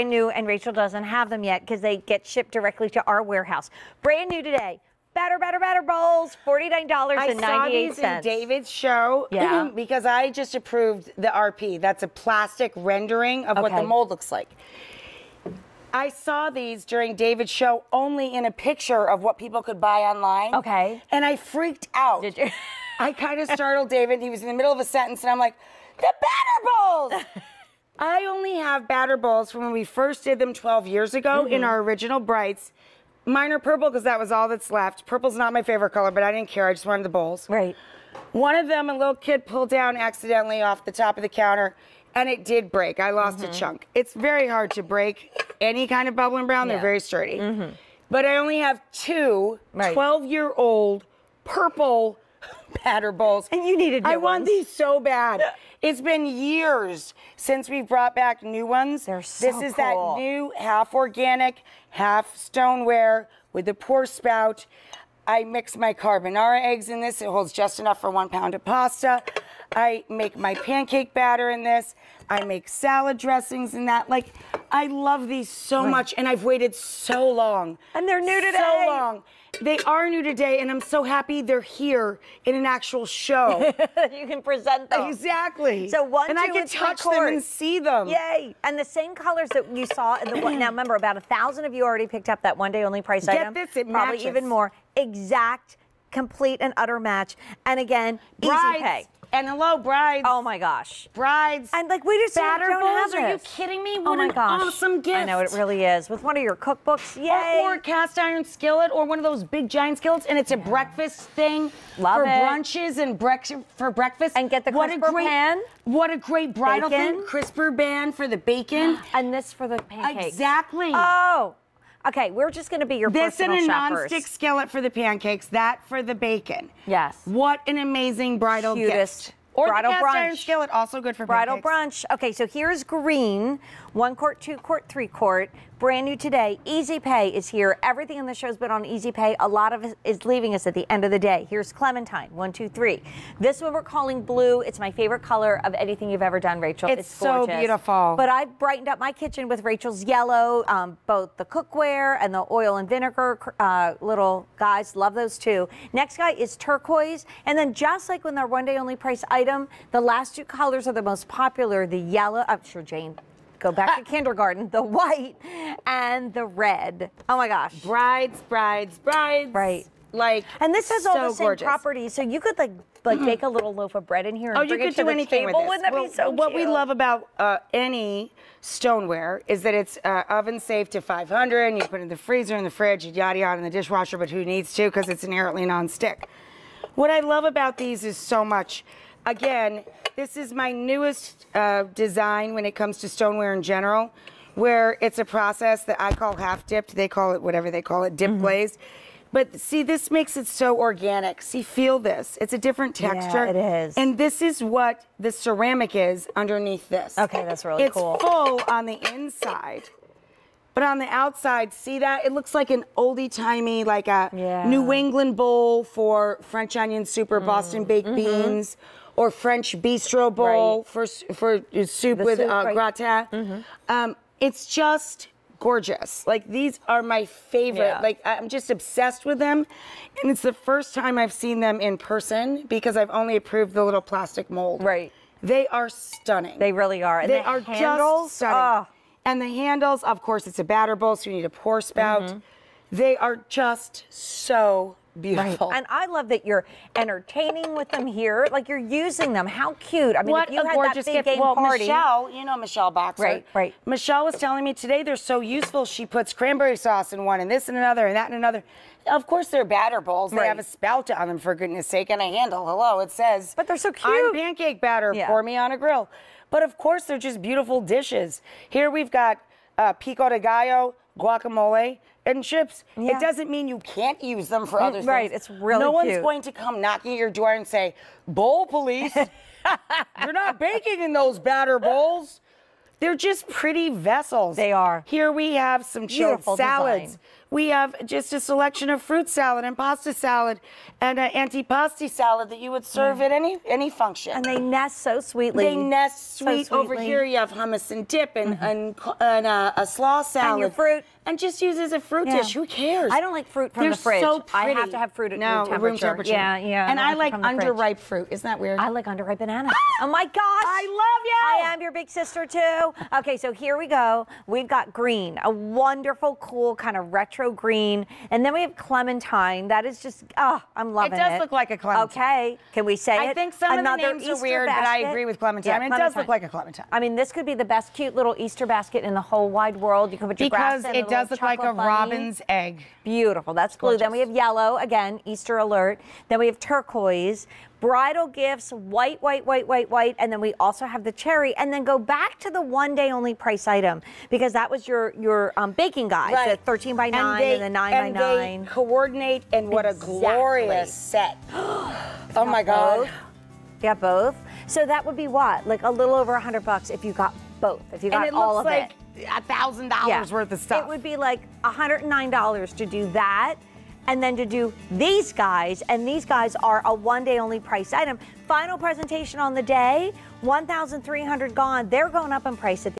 brand new, and Rachael doesn't have them yet because they get shipped directly to our warehouse. Brand new today. Batter, batter, batter bowls, $49.98. I saw these in David's show Yeah. because I just approved the RP. That's a plastic rendering of what Okay. the mold looks like. I saw these during David's show only in a picture of what people could buy online. Okay. And I freaked out. Did you? I kind of startled David. He was in the middle of a sentence, and I'm like, the batter bowls! I only have batter bowls from when we first did them 12 years ago Mm-hmm. in our original Brights. Mine are purple because that was all that's left. Purple's not my favorite color, but I didn't care. I just wanted the bowls. Right. One of them, a little kid pulled down accidentally off the top of the counter, and it did break. I lost Mm-hmm. a chunk. It's very hard to break any kind of bubble and brown. Yeah. They're very sturdy. But I only have two Right. 12 year old purple batter bowls. And you needed I new want ones. these so bad. It's been years since we've brought back new ones. They're so This is cool. that new half organic, half stoneware with the pour spout. I mix my carbonara eggs in this. It holds just enough for one pound of pasta. I make my pancake batter in this. I make salad dressings in that. Like, I love these so much, and I've waited so long. And they're new today. So long. They are new today, and I'm so happy they're here in an actual show. you can present them. exactly. So one, and I can touch them and see them. Yay! And the same colors that you saw in the one. Now remember, about a thousand of you already picked up that one day only price Get item. this, it Probably matches. even more. Exact, complete, and utter match. And again, Brides. easy pay. And hello, brides. Oh my gosh. brides. And like we just batter don't bowls. have Are you kidding me? Oh my an gosh. awesome gift. I know it really is. With one of your cookbooks, yay! Or, or a cast iron skillet, or one of those big giant skillets, and it's a breakfast thing Love for it. brunches and breakfast for breakfast. And get the what a crisper great, pan. What a great bridal thing! Crisper band for the bacon. and this for the pancakes. Exactly. Oh. Okay, we're just going to be your This and a shoppers. nonstick skillet for the pancakes. That for the bacon. Yes. What an amazing bridal Cutest gift. Or bridal the cast iron brunch. skillet, also good for Bridal pancakes. brunch. Okay, so here's green, one quart, two quart, three quart, brand new today. Easy Pay is here. Everything in the show's been on Easy Pay. A lot of it is leaving us at the end of the day. Here's Clementine, one, two, three. This one we're calling blue. It's my favorite color of anything you've ever done, Rachael. It's so gorgeous. beautiful. But I've brightened up my kitchen with Rachael's yellow, um, both the cookware and the oil and vinegar uh, little guys. Love those too. Next guy is turquoise. And then just like when they're one day only price item, the last two colors are the most popular the yellow. I'm sure Jane. Go back to kindergarten. The white and the red. Oh my gosh. Brides, brides, brides. Right. Like, And this has all so the same gorgeous. properties, so you could like like bake a little loaf of bread in here and Oh, you could do anything table. with this. Wouldn't that Well, be so What we love about uh, any stoneware is that it's uh, oven safe to 500, and you put it in the freezer, in the fridge, yada yada, in the dishwasher, but who needs to? Because it's inherently non-stick. What I love about these is so much. Again, this is my newest uh, design when it comes to stoneware in general, where it's a process that I call half dipped. They call it whatever they call it, dip Mm-hmm. glazed. But see, this makes it so organic. See, feel this. It's a different Yeah, texture. it is. And this is what the ceramic is underneath this. Okay, that's really it's cool. full on the inside. But on the outside, see that? It looks like an oldie timey, like a Yeah. New England bowl for French onion soup or. Boston baked beans, or French bistro bowl Mm-hmm. For for soup The with soup, uh, right. Mm-hmm. gratin. Um, it's just gorgeous. Like these are my favorite. Yeah. Like I'm just obsessed with them, and it's the first time I've seen them in person because I've only approved the little plastic mold. Right. They are stunning. They really are. And They the are handles, just stunning. ah. And the handles, of course, it's a batter bowl, so you need a pour spout. Mm-hmm. They are just so Right. beautiful. And I love that you're entertaining with them here. Like you're using them. How cute. I mean, what if you a had gorgeous that big gift. game well, party. Michelle, you know Michelle Boxer. Right, right. Michelle was telling me today they're so useful. She puts cranberry sauce in one and this and another and that and another. Of course, they're batter bowls. They have a spout on them, for goodness sake, and a handle. Hello, it says. But they're so I'm pancake batter. Yeah. Pour me on a grill. But of course, they're just beautiful dishes. Here we've got uh, pico de gallo, guacamole, and chips. Yeah. It doesn't mean you can't use them for mm, other things. right, it's really No one's going to come knocking at your door and say, "Bowl police." You're not baking in those batter bowls. They're just pretty vessels. They are. Here we have some chilled Beautiful salads design. We have just a selection of fruit salad and pasta salad and an antipasti salad that you would serve at any any function. And they nest so sweetly. They nest So sweet over here. You have hummus and dip and and, co- and uh, a slaw salad And your fruit. and just use as a fruit Yeah. dish. Who cares? I don't like fruit from They're the fridge. So I have to have fruit at no, room temperature. Yeah, yeah, I And I like like it from the fridge. underripe fruit. Isn't that weird? I like underripe banana. Oh my gosh. I love you. I am your big sister too. Okay, so here we go. We've got green, a wonderful, cool kind of retro green. And then we have clementine. That is just, oh, I'm loving it. does look like a clementine. Okay, can we say it? I think some Another of the names Easter are weird, but I agree with clementine. Yeah, I mean, it does look like a clementine. I mean, this could be the best cute little Easter basket in the whole wide world. You can put your because grass in, it does look like a bunny. robin's egg. Beautiful. That's blue. Then we have yellow, again, Easter alert. Then we have turquoise, bridal gifts, white, white, white, white, white. And then we also have the cherry. And then go back to the one day only price item because that was your your um, baking guide, the 13 by 9 and, the 9 and by they 9. coordinate, and what Exactly. a glorious set. oh my God. Both. Yeah, both. So that would be what? Like a little over 100 bucks if you got both, if you got And it all of like it. a thousand dollars worth of stuff. It would be like $109 to do that and then to do these guys. And these guys are a one day only price item. Final presentation on the day 1,300 gone. They're going up in price at the